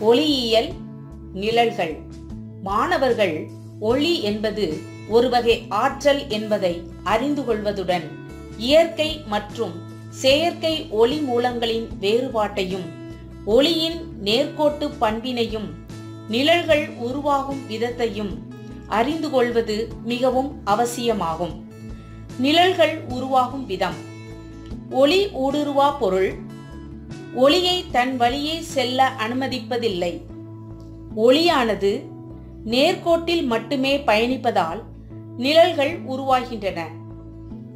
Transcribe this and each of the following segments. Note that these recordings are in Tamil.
ஒளியியல் நிழல்கள். மாணவர்கள் ஒளி என்பது ஒரு வகை ஆற்றல் என்பதை அறிந்து கொள்வதுடன் இயற்கை மற்றும் செயற்கை ஒளி மூலங்களின் வேறுபாட்டையும் ஒளியின் நேர்கோட்டு பண்பினையும் நிழல்கள் உருவாகும் விதத்தையும் அறிந்து கொள்வது மிகவும் அவசியமாகும். நிழல்கள் உருவாகும் விதம். ஒளி ஊடுருவா பொருள் ஒளியை தன் வழியே செல்ல அனுமதிப்பதில்லை. ஒளியானது நேர்கோட்டில் மட்டுமே பயணிப்பதால் நிழல்கள் உருவாகின்றன.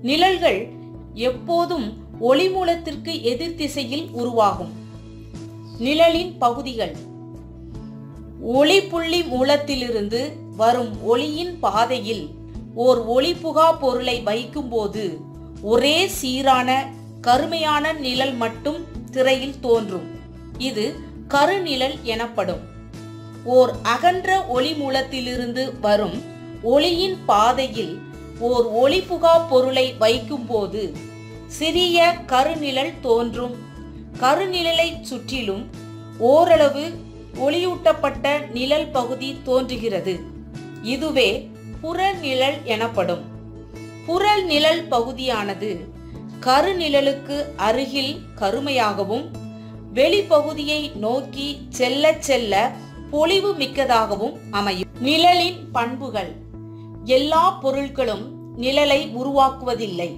நிழல்கள் எப்போதும் ஒளி மூலத்திற்கு எதிர் திசையில் உருவாகும். நிழலின் பகுதிகள். ஒளி புள்ளி மூலத்திலிருந்து வரும் ஒளியின் பாதையில் ஓர் ஒளிபுகா பொருளை வைக்கும்போது ஒரே சீரான கருமையான நிழல் மட்டும் திரையில் தோன்றும். இது கருநிழல் எனப்படும். ஓர் அகன்ற ஒளி மூலத்திலிருந்து வரும் ஒளியின் பாதையில் ஓர் ஒளிபுகா பொருளை வைக்கும்போது சிறிய கருநிழல் தோன்றும். கருநிழலை சுற்றிலும் ஓரளவு ஒளியூட்டப்பட்ட நிழல் பகுதி தோன்றுகிறது. இதுவே புறநிழல் எனப்படும். புறநிழல் பகுதியானது கருநிழலுக்கு அருகில் கருமையாகவும் வெளிப்பகுதியை நோக்கி செல்ல செல்ல பொலிவு மிக்கதாகவும் அமையும். நிழலின் பண்புகள். எல்லா பொருட்களும் நிழலை உருவாக்குவதில்லை.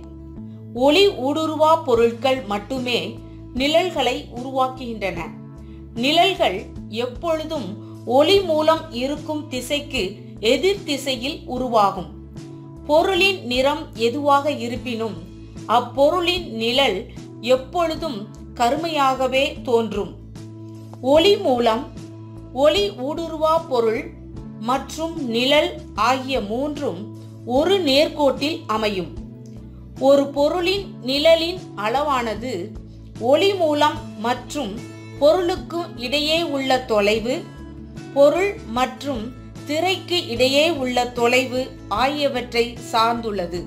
ஒளி ஊடுருவா பொருட்கள் மட்டுமே நிழல்களை உருவாக்குகின்றன. நிழல்கள் எப்பொழுதும் ஒளி மூலம் இருக்கும் திசைக்கு எதிர் திசையில் உருவாகும். பொருளின் நிறம் எதுவாக இருப்பினும் அப்பொருளின் நிழல் எப்பொழுதும் கருமையாகவே தோன்றும். ஒளி மூலம் ஒளி ஊடுருவா பொருள் மற்றும் நிழல் ஆகிய மூன்றும் ஒரு நேர்கோட்டில் அமையும். ஒரு பொருளின் நிழலின் அளவானது ஒளி மூலம் மற்றும் பொருளுக்கு இடையே உள்ள தொலைவு பொருள் மற்றும் திரைக்கு இடையே உள்ள தொலைவு ஆகியவற்றை சார்ந்துள்ளது.